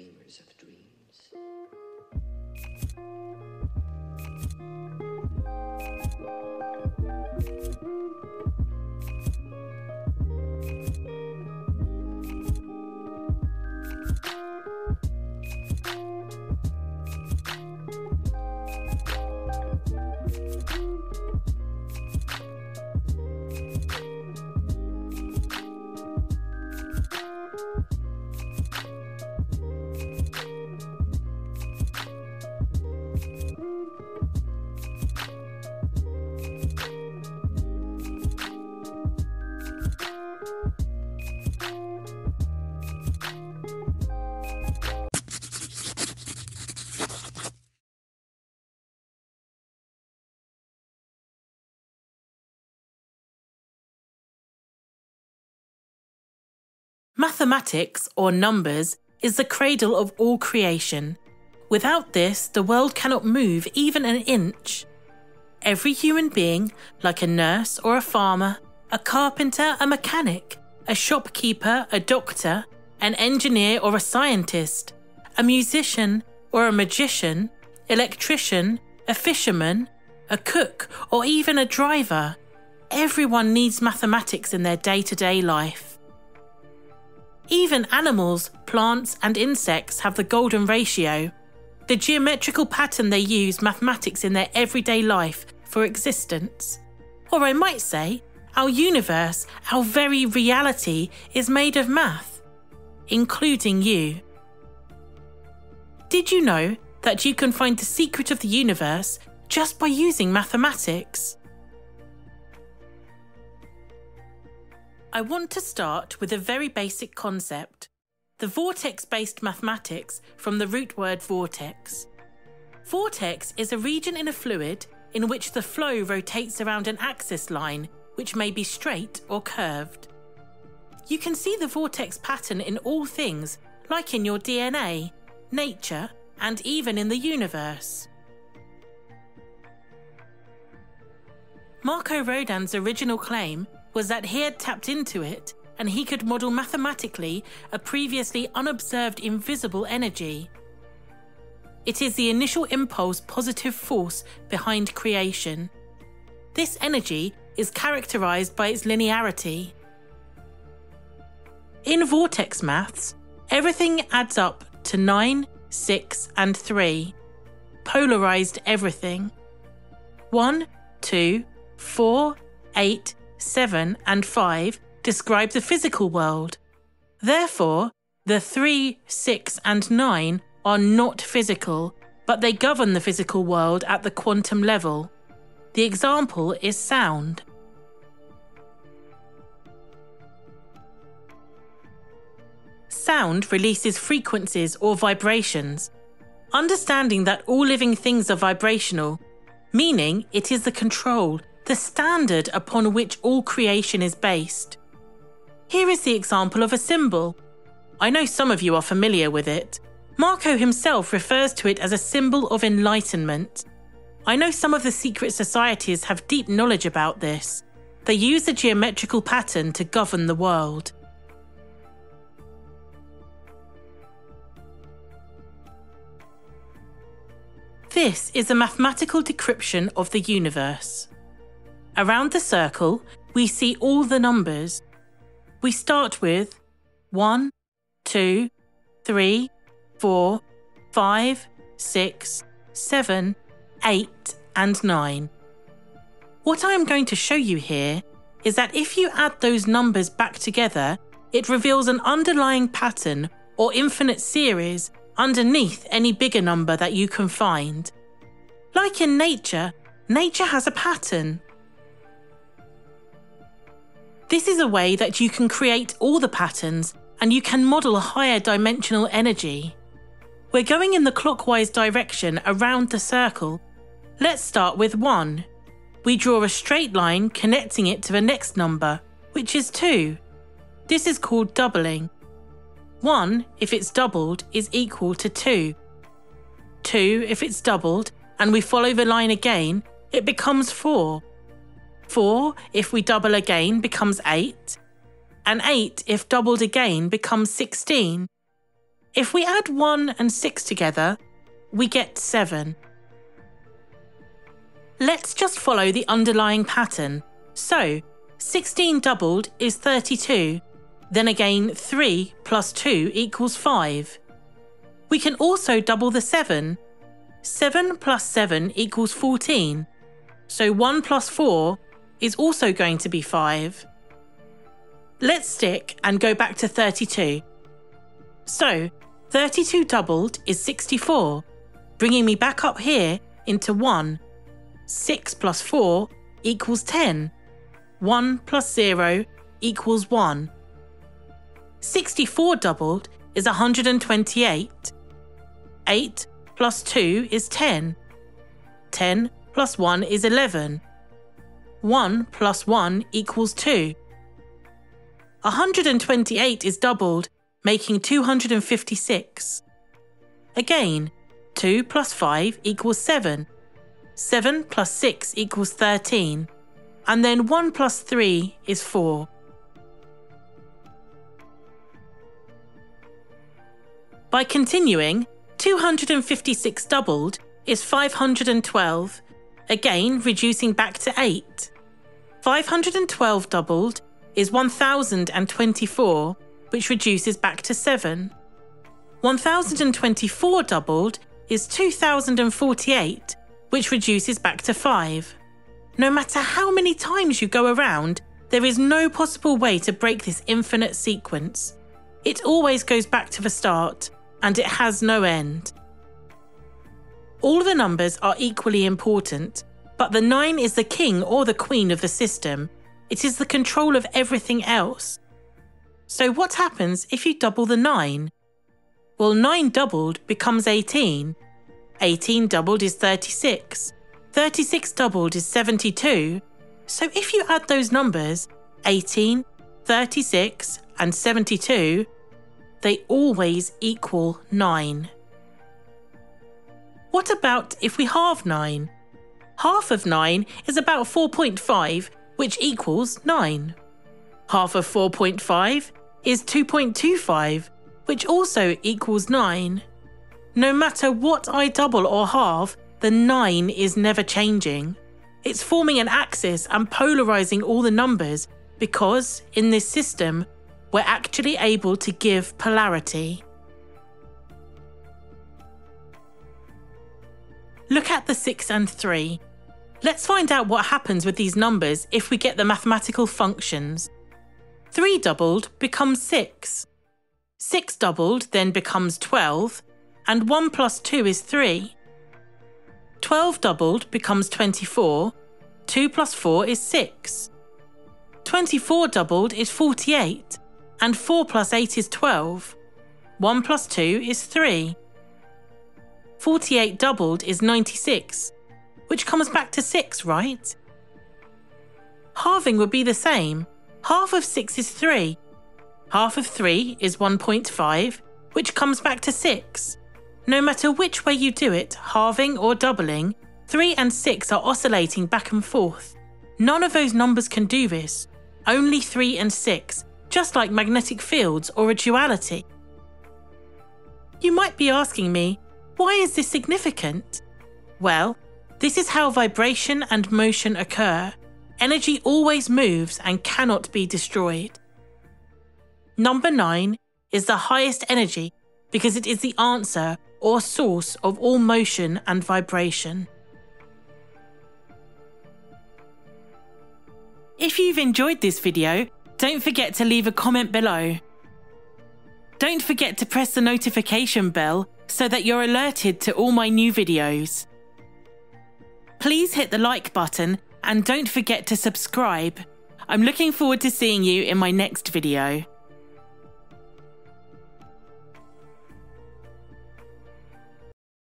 dreamers of dreams. Mathematics, or numbers, is the cradle of all creation. Without this, the world cannot move even an inch. Every human being, like a nurse or a farmer, a carpenter, a mechanic, a shopkeeper, a doctor, an engineer or a scientist, a musician or a magician, electrician, a fisherman, a cook, or even a driver, everyone needs mathematics in their day to day life. Even animals, plants, and insects have the golden ratio, the geometrical pattern they use mathematics in their everyday life for existence. Or I might say, our universe, our very reality, is made of math, including you. Did you know that you can find the secret of the universe just by using mathematics? I want to start with a very basic concept the vortex based mathematics from the root word vortex. Vortex is a region in a fluid in which the flow rotates around an axis line, which may be straight or curved. You can see the vortex pattern in all things, like in your DNA, nature, and even in the universe. Marko Rodin's original claim was that he had tapped into it and he could model mathematically a previously unobserved invisible energy. It is the initial impulse positive force behind creation. This energy is characterized by its linearity. In vortex maths, everything adds up to 9, 6, and 3. Polarized everything. 1, 2, 4, 8, 7, and 5 describe the physical world. Therefore, the 3, 6, and 9 are not physical, but they govern the physical world at the quantum level. The example is sound. Sound releases frequencies or vibrations. Understanding that all living things are vibrational, meaning it is the control the standard upon which all creation is based. Here is the example of a symbol. I know some of you are familiar with it. Marko himself refers to it as a symbol of enlightenment. I know some of the secret societies have deep knowledge about this. They use a geometrical pattern to govern the world. This is a mathematical decryption of the universe. Around the circle, we see all the numbers. We start with 1, 2, 3, 4, 5, 6, 7, 8, and 9. What I am going to show you here is that if you add those numbers back together, it reveals an underlying pattern or infinite series underneath any bigger number that you can find. Like in nature, nature has a pattern. This is a way that you can create all the patterns and you can model a higher dimensional energy. We're going in the clockwise direction around the circle. Let's start with 1. We draw a straight line connecting it to the next number, which is 2. This is called doubling. 1, if it's doubled, is equal to 2. 2, if it's doubled, and we follow the line again, it becomes 4. 4, if we double again, becomes 8. And 8, if doubled again, becomes 16. If we add 1 and 6 together, we get 7. Let's just follow the underlying pattern. So, 16 doubled is 32. Then again, 3 plus 2 equals 5. We can also double the 7. 7 plus 7 equals 14. So 1 plus 4 is also going to be 5. Let's stick and go back to 32. So, 32 doubled is 64, bringing me back up here into 1. 6 plus 4 equals 10. 1 plus 0 equals 1. 64 doubled is 128. 8 plus 2 is 10. 10 plus 1 is 11. 1 plus 1 equals 2. 128 is doubled, making 256. Again, 2 plus 5 equals 7. 7 plus 6 equals 13. And then 1 plus 3 is 4. By continuing, 256 doubled is 512, again reducing back to 8. 512 doubled is 1024, which reduces back to 7. 1024 doubled is 2048, which reduces back to 5. No matter how many times you go around, there is no possible way to break this infinite sequence. It always goes back to the start, and it has no end. All the numbers are equally important, but the 9 is the king or the queen of the system. It is the control of everything else. So, what happens if you double the 9? Well, 9 doubled becomes 18, 18 doubled is 36. 36 doubled is 72. So if you add those numbers, 18, 36, and 72, they always equal 9. What about if we halve 9? Half of 9 is about 4.5, which equals 9. Half of 4.5 is 2.25, which also equals 9. No matter what I double or halve, the 9 is never changing. It's forming an axis and polarizing all the numbers because, in this system, we're actually able to give polarity. Look at the 6 and 3. Let's find out what happens with these numbers if we get the mathematical functions. 3 doubled becomes 6. 6 doubled then becomes 12, and 1 plus 2 is 3. 12 doubled becomes 24, 2 plus 4 is 6. 24 doubled is 48, and 4 plus 8 is 12. 1 plus 2 is 3. 48 doubled is 96, which comes back to 6, right? Halving would be the same. Half of 6 is 3. Half of 3 is 1.5, which comes back to 6. No matter which way you do it, halving or doubling, 3 and 6 are oscillating back and forth. None of those numbers can do this. Only 3 and 6, just like magnetic fields or a duality. You might be asking me, why is this significant? Well, this is how vibration and motion occur. Energy always moves and cannot be destroyed. Number 9 is the highest energy because it is the answer or source of all motion and vibration. If you've enjoyed this video, don't forget to leave a comment below. Don't forget to press the notification bell so that you're alerted to all my new videos. Please hit the like button and don't forget to subscribe. I'm looking forward to seeing you in my next video.